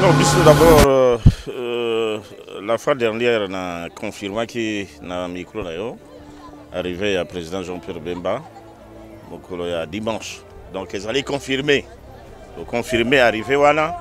Non, biso d'abord euh, euh, la fois dernière na confirmaki na micro na yo arrivé ya président Jean-Pierre Bemba ya dimanche. Donc ezali confirmé confirmé arrivé wana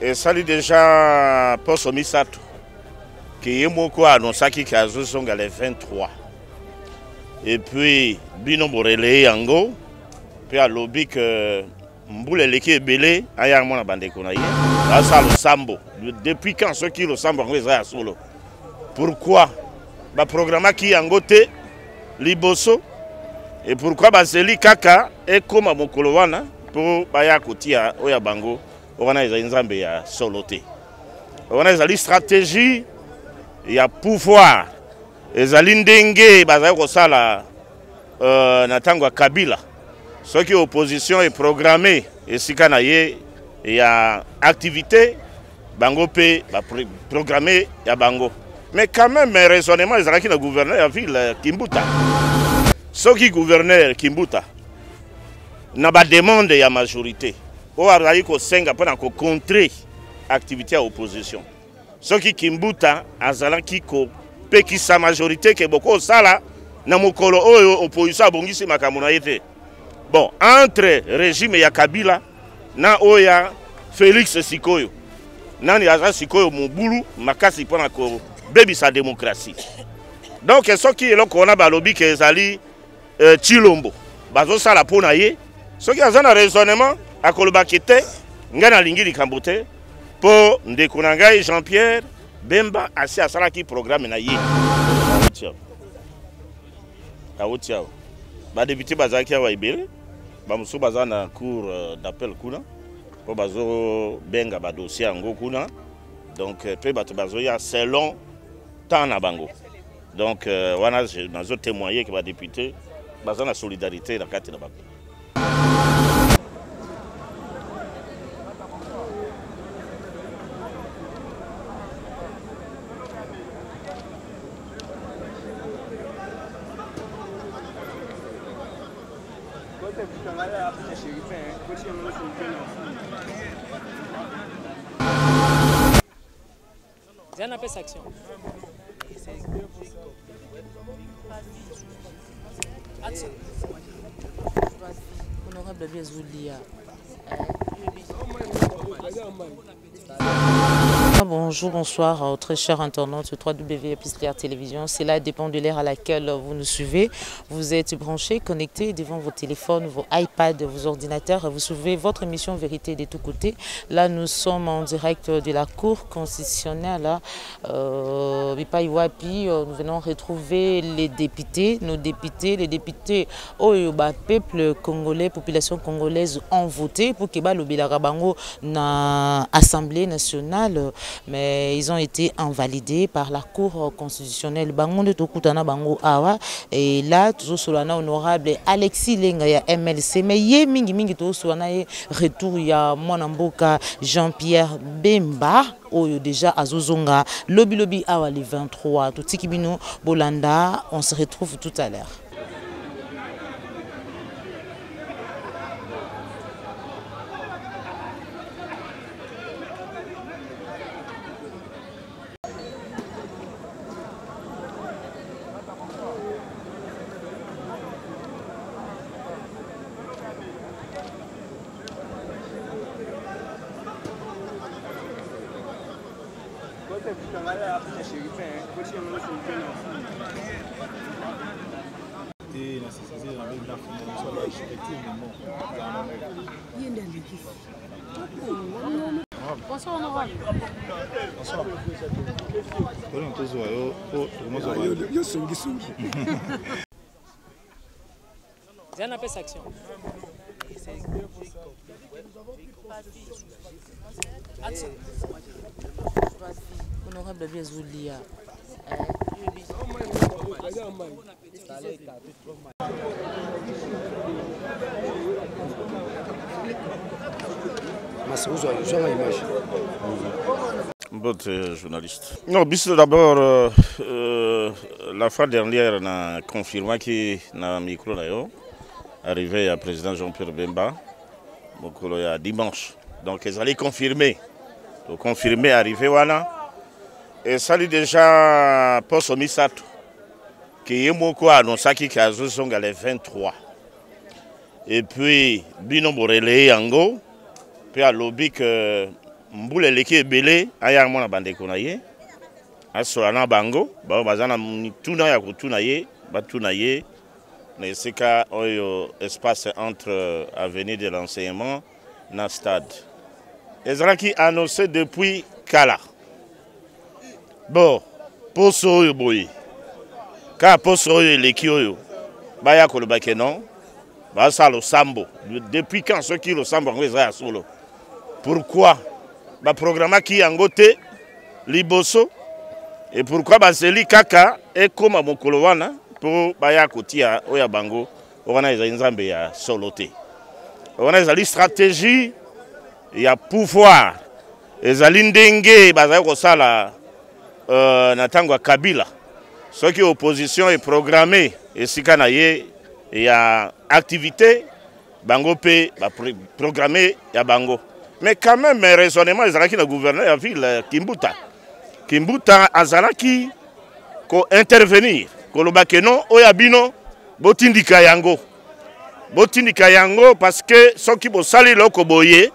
esali déjà poso misato ke ye moko anonsaki ke azozonga le 23 et puis bino boreleye yango mpe alobi ke mbula eleki ebele aya mwana bandeko na ye asala losambo depuis quand soki losambo yango eza ya solo? Pourquoi? Baprogramaki yango te liboso. E pourquoi bazeli kaka ekóma mokolo wana mpo baya kotia oyo ya bango wana ezali nzambe ya solo te. Wana ezali stratégie ya pouvoir. Ezali ndenge bazali kosala uh, na ntango ya kabila. Soki opposition eprogramme esika na ye ya activité bango mpe baprogramme ya bango. Mais quand même raisonnement ezalaki na gouverneur ya ville kimbuta. Soki gouverneur kimbuta na bademande ya majorité oyo azali kosenga mpona kocontre activité ya opposition. Soki kimbuta azalaki kopekisa majorité ke bokosala na mokolo oyo opposition abongisi makambo na te. Bon entre régime ya kabila na oyo ya félix sikoyo. Nani aza sikoyo mobulu makasi mpona kobebisa démocratie. Donc soki eloko wana balobi ke ezali uh, chilombo bazosala mpo na ye. Soki aza na raisonnement akolobaki te ngai nalingi likambo te mpo ndeko na ngai jean pierre bemba asi asalaki programme na ye. Awuti awa badepute bazalaki awa ebele bamosusu baza na cour uh, d'appel kuna. Mpo bazobenga badossier yango kuna. Donc mpe bato bazoya selon temps na bango. Donc uh, wana nazotémoigner ke badepute baza na solidarité na kati na bango Viens appeler action. Honorable Bonjour, bonsoir, euh, très chers internautes de 3W Epistère Télévision. Cela dépend de l'ère à laquelle vous nous suivez. Vous êtes branchés, connectés devant vos téléphones, vos iPads, vos ordinateurs. Vous suivez votre émission Vérité de tous côtés. Là, nous sommes en direct de la Cour constitutionnelle. Euh, nous venons retrouver les députés, nos députés, les députés Oyoba, peuple congolais, population congolaise ont voté pour que Bango na Assemblée nationale mais ils ont été invalidés par la Cour constitutionnelle. Bango Tokutana Bango Awa. Et là toujours sur honorable Alexis Lenga ya MLC mais yé mingi mingi to solana retour ya Mwanamboka Jean-Pierre Bemba oyo déjà azozonga. Lobi lobi awa le 23 totiki bino bolanda on se retrouve tout à l'heure te nasisaze na be bilako so ya architecture mais bon ye nde alekisi oyo tozwa yo po tokomozwa yo songisongi Viens appeler action. Action. Honorable Biazoulia. image Bote journaliste. Non, biso d'abord euh, euh, la fois dernière na confirmaki na micro na yo arrivé ya président Jean-Pierre Bemba mokolo ya dimanche. Donc ezali confirmé. toconfirme arrivé wana esali déjà poso misato. Ke ye moko anonsaki ke azozonga le 23 epuis bino boreleye yango mpe alobi ke mbula eleki ebele aya mona bandeko na ye. Asola na bango bao baza na mituna ya kotuna ye batuna ye na esika oyo espace entre avenue de l'enseignement na stade. Ezalaki annoncé depuis kala. Bon poso oyo boye kaka poso oyo eleki oyo baya koloba ke non? Basala losambo depuis quand soki losambo yango eza ya solo pourquoi? Baprogramaki yango te liboso. E pourquoi bazeli kaka ekóma mokolo wana mpo baya kotia oyo ya bango wana ezali nzambe ya solo wana ezali stratégie ya pouvoir. Ezali ndenge bazali kosala uh, na ntango ya kabila. Soki opposition eprogramme esika na ye ya activité bango mpe baprogramme ya bango. Mais quand même raisonnement ezalaki na gouverneur ya ville kimbuta. Kimbuta azalaki kointervenir koloba ke non oyo bino botindika yango. Botindika yango parce que soki bosali eloko boye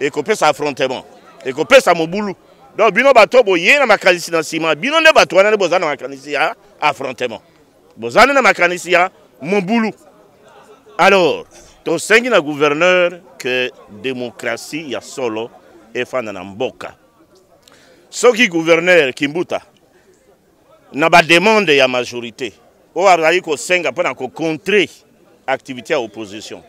ekopesa affrontement ekopesa mobulu. Donc bino bato boye na makanisi na nsima bino nde bato wana nde boza na makanisi ya affrontement. Boza nde na makanisi ya mobulu. Alors tosengi na gouverneur ke démocratie ya solo efanda na mboka. Soki gouverneur kimbuta na bademande ya majorité. Oyo azali kosenga mpo na kocontre activité ya opposition.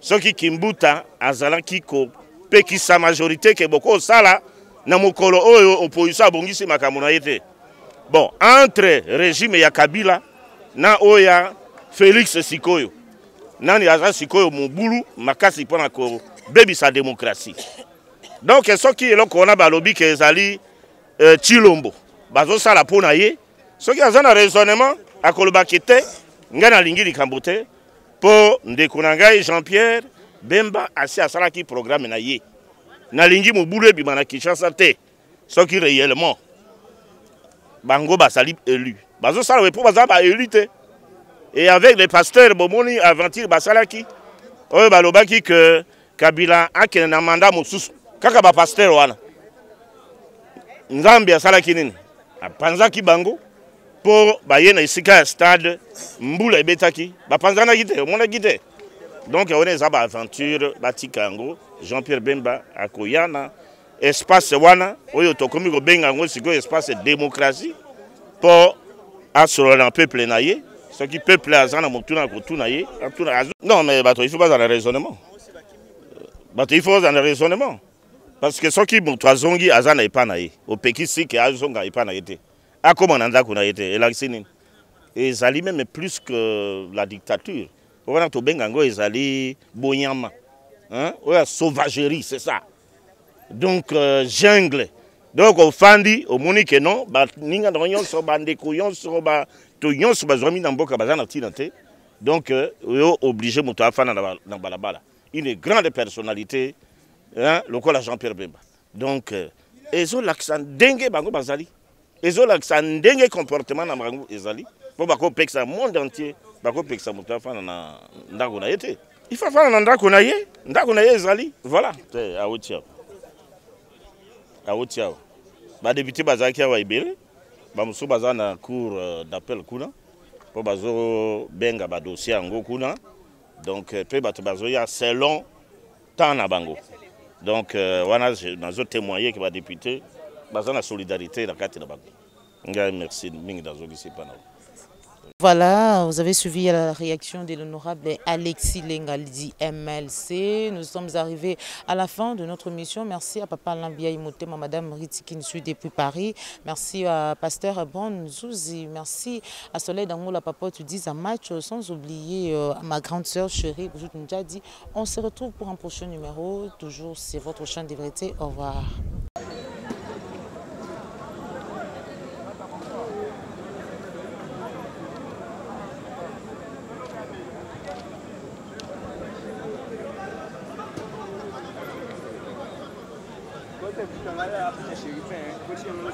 Soki kimbuta azalaki kopekisa majorité ke bokosala na mokolo oyo opposition abongisi makambo na ye te. Bon entre régime ya kabila na oyo ya félix sikoyo nani aza sikoyo mobulu makasi mpo na kobebisa démocratie. Donc soki eloko wana balobi ke ezali uh, chilombo bazosala mpo na ye soki aza na raisonnement akolobaki te ngai nalingi likambo te mpo ndeko na ngai jean pierre bemba asi asalaki programme na ye. Nalingi mobulu ebima na kinshasa te soki réellement. Bango bazali élu. Bazosala we mpo baza baélu te. Et avec les pasteurs bomoni aventure basalaki. Oyo balobaki ke kabila akende na manda mosusu. Kaka bapaster wana. Nzambe asalaki nini? Apanzaki bango mpo baye na esika ya stade mbula ebetaki bapanzanaki te omonaki te donc wana eza baaventure batika yango jean pierre bemba akoya na espace wana. Oyo tokomi kobenga yango sikoyo espace démocratie mpo asolola na peuple na ye soki peuple aza na motuna ya kotuna ye non mais bato ifo bazala na raisonnement. Bato ifo bazala na raisonnement. Parce que soki moto azongi aza na epa na ye opekisi ke azonga epa na ye te akóma na ndako na ye te elakisi nini? Ezali meme plus que la dictature. Wana tobenga yango ezali bonyama oyo ya sauvagerie c'est ça. Donc euh, jungle. Donc ofandi omoni ke non baninga nango nyonso bandeko nyonso bato nyonso bazwami na mboka baza na ntina te. Donc oyo oblige moto afanda na balabala. Une grande personnalité lokola jean pierre bemba. Donc euh, ezolakisa ndenge bango bazali ezolakisa ndenge comportement na bango ezali. Mpo bakopekisa monde entier bakopekisa moto afanda na ndako na ye te. Ifa afanda na ndako na ye ndako na ye ezali. Voilà. Te awuti awa. Awuti awa. Badepute bazalaki awa ebele. Bamosusu baza na cour d'appel kuna. Mpo bazobenga badossier yango kuna. Donc mpe bato bazoya selon temps na bango. Donc wana nazotémoigner ke badepute merci Voilà, vous avez suivi la réaction de l'honorable Alexis Lengaldi MLC. Nous sommes arrivés à la fin de notre mission. Merci à Papa Lambia Imotema, Madame Ritikinsu depuis Paris. Merci à Pasteur Bon Zouzi. Merci à Soleil Dangola Papa, tu dis un match. Sans oublier euh, ma grande sœur chérie. On se retrouve pour un prochain numéro. Toujours, c'est votre chaîne de vérité. Au revoir. out the issue, you saying? Which human